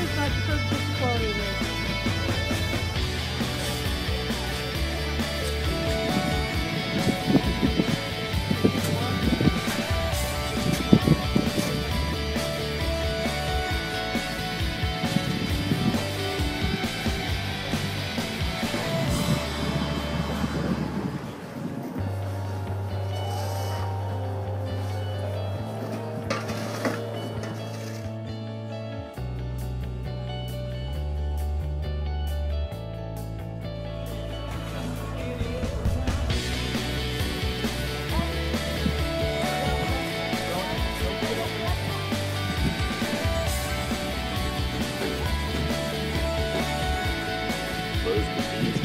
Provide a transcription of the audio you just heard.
always like to put this quote in Rose continues